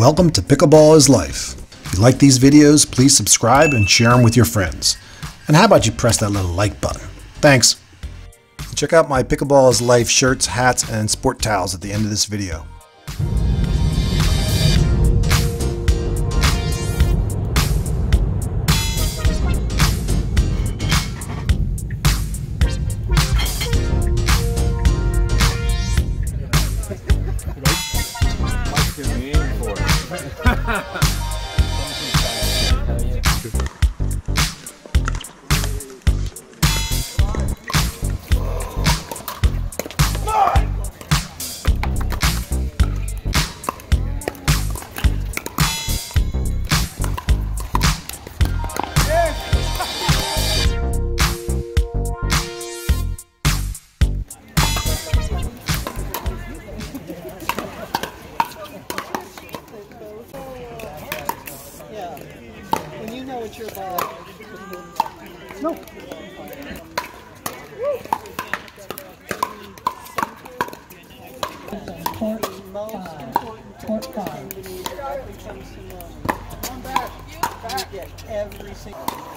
Welcome to Pickleball is Life. If you like these videos, please subscribe and share them with your friends. And how about you press that little like button? Thanks. Check out my Pickleball is Life shirts, hats, and sport towels at the end of this video.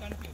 all.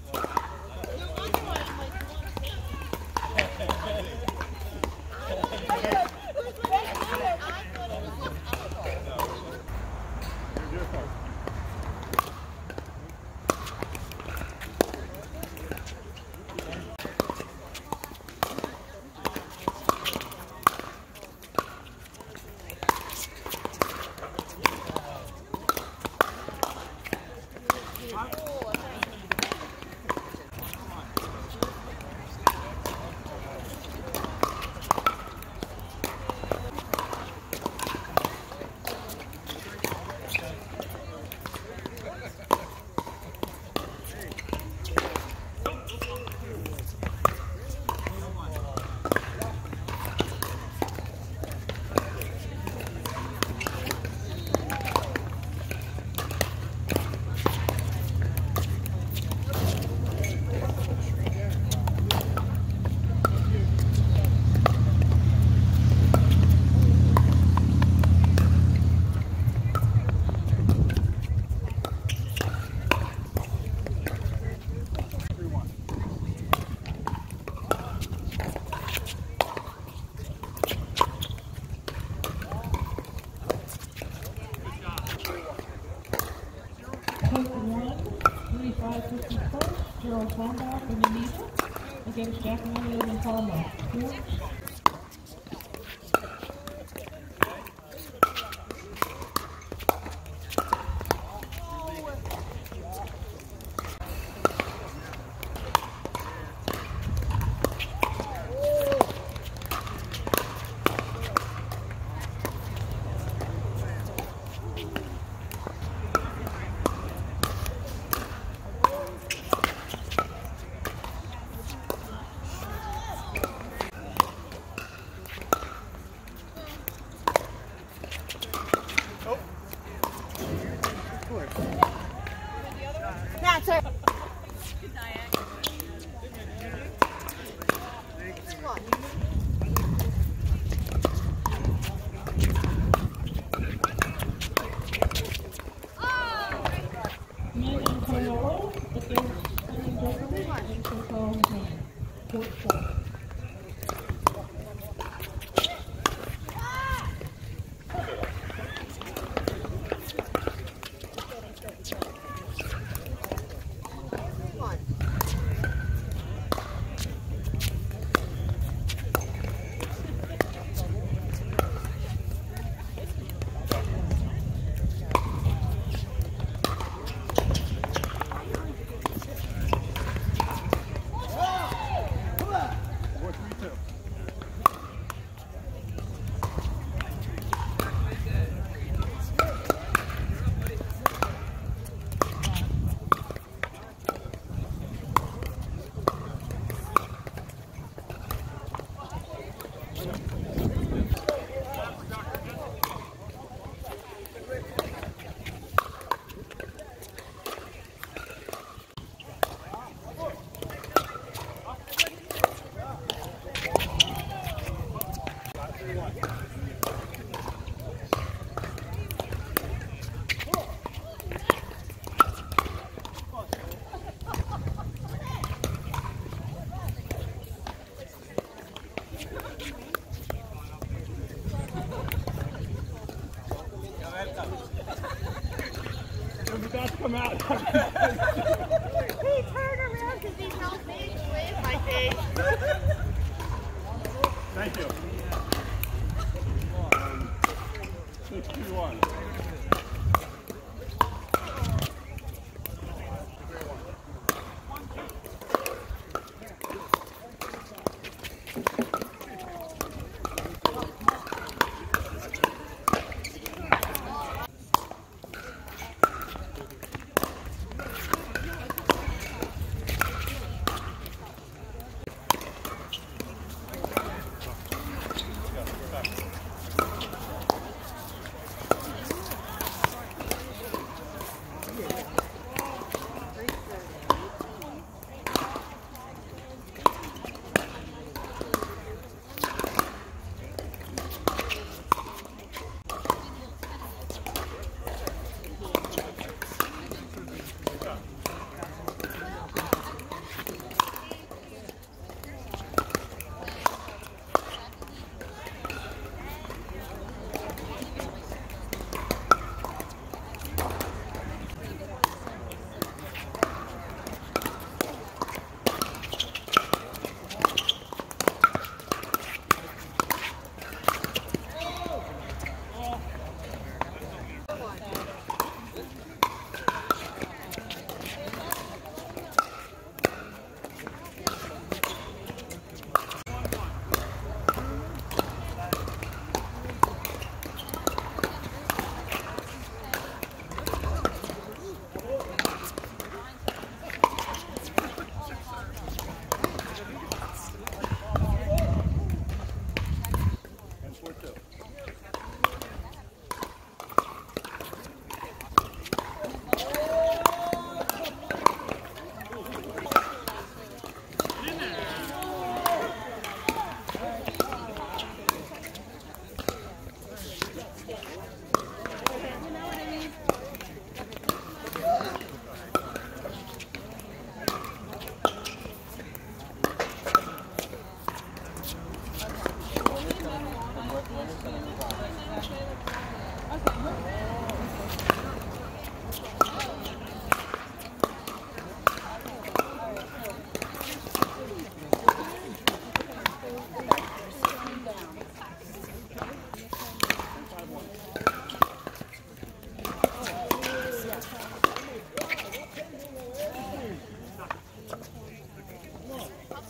你有点好吗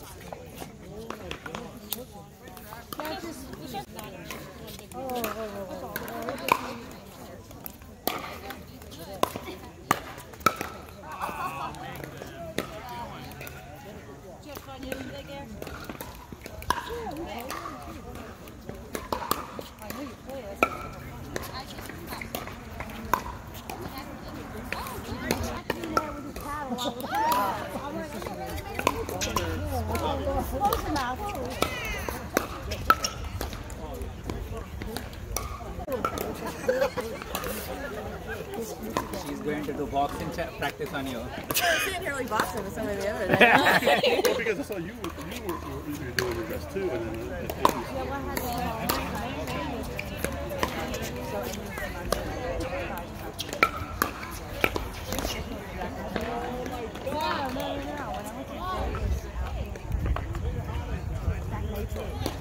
Okay. She's going to do boxing practice on you. Sitting here like boxing with somebody the other day. Well, because I saw you were, you were, you were doing your dress too, and then uh, it, it was,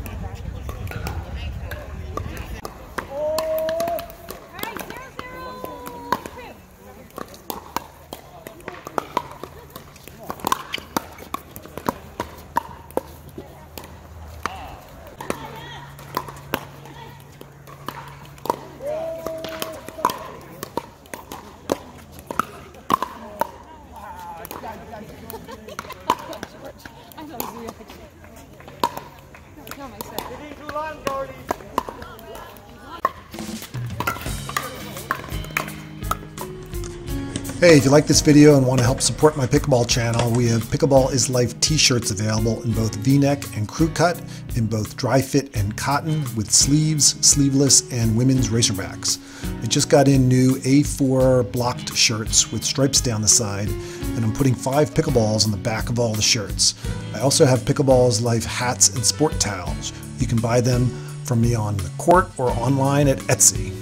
Hey, if you like this video and want to help support my pickleball channel, we have Pickleball is Life t-shirts available in both v-neck and crew cut, in both dry fit and cotton, with sleeves, sleeveless, and women's racerbacks. I just got in new A4 blocked shirts with stripes down the side, and I'm putting five pickleballs on the back of all the shirts. I also have Pickleball is Life hats and sport towels. You can buy them from me on the court or online at Etsy.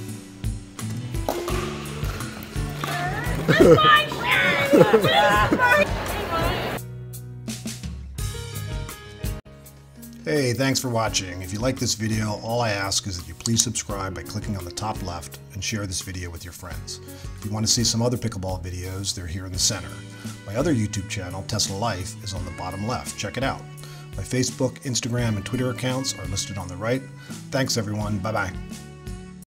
Hey, thanks for watching. If you like this video, all I ask is that you please subscribe by clicking on the top left and share this video with your friends. If you want to see some other pickleball videos, they're here in the center. My other YouTube channel, Tesla Life, is on the bottom left. Check it out. My Facebook, Instagram, and Twitter accounts are listed on the right. Thanks everyone. Bye-bye.